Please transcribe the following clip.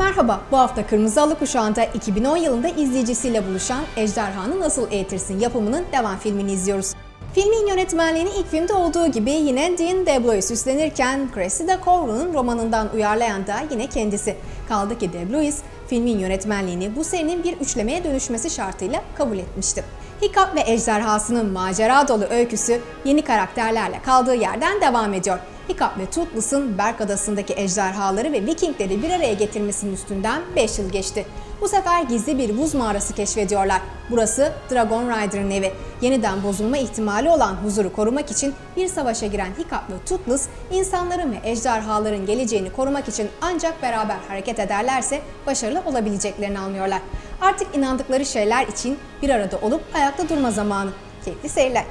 Merhaba, bu hafta Kırmızı Halı Kuşağı'nda 2010 yılında izleyicisiyle buluşan Ejderhanı Nasıl Eğitirsin yapımının devam filmini izliyoruz. Filmin yönetmenliğini ilk filmde olduğu gibi yine Dean DeBlois üstlenirken Cressida Cowron'un romanından uyarlayan da yine kendisi. Kaldı ki DeBlois filmin yönetmenliğini bu serinin bir üçlemeye dönüşmesi şartıyla kabul etmişti. Hiccup ve ejderhasının macera dolu öyküsü yeni karakterlerle kaldığı yerden devam ediyor. Hiccup ve Toothless'ın Berk Adası'ndaki ejderhaları ve Vikingleri bir araya getirmesinin üstünden 5 yıl geçti. Bu sefer gizli bir buz mağarası keşfediyorlar. Burası Dragon Rider'ın evi. Yeniden bozulma ihtimali olan huzuru korumak için bir savaşa giren Hiccup ve Toothless, insanların ve ejderhaların geleceğini korumak için ancak beraber hareket ederlerse başarılı olabileceklerini anlıyorlar. Artık inandıkları şeyler için bir arada olup ayakta durma zamanı. Keyifli seyirler.